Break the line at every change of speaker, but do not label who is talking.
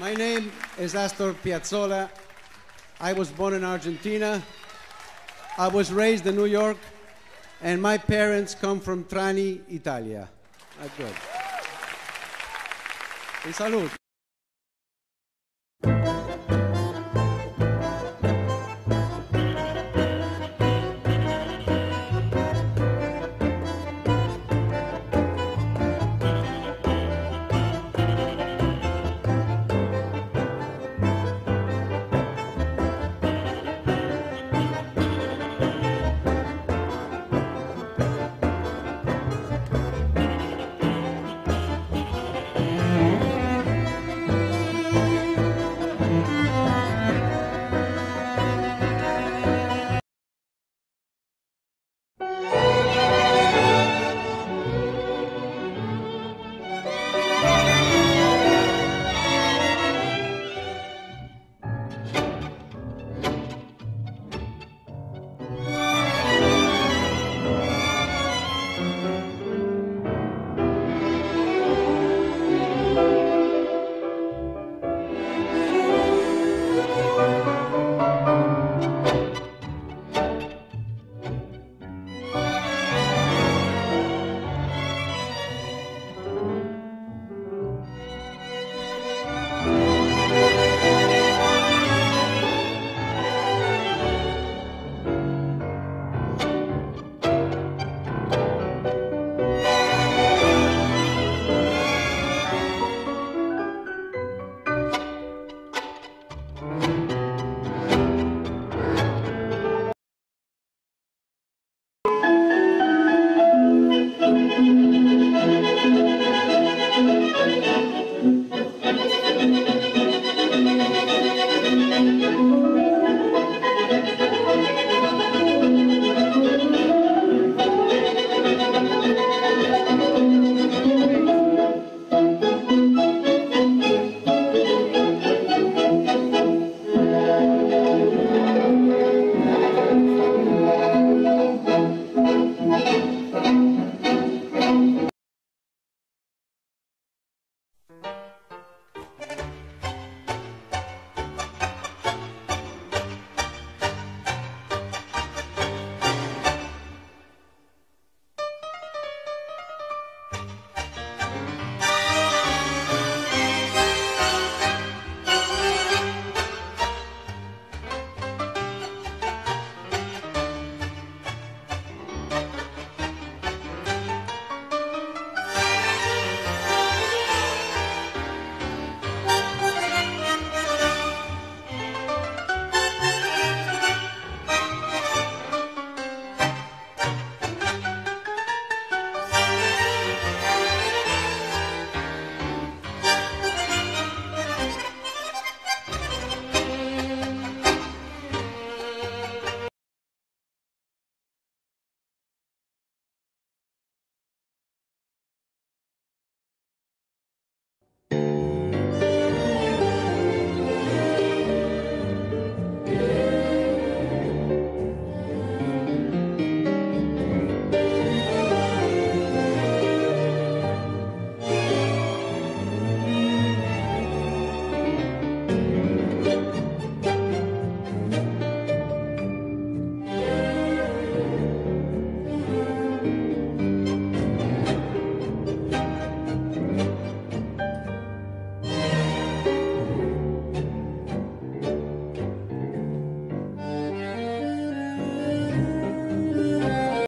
My name is Astor Piazzolla. I was born in Argentina. I was raised in New York, and my parents come from Trani, Italia. Ah, good. E salute.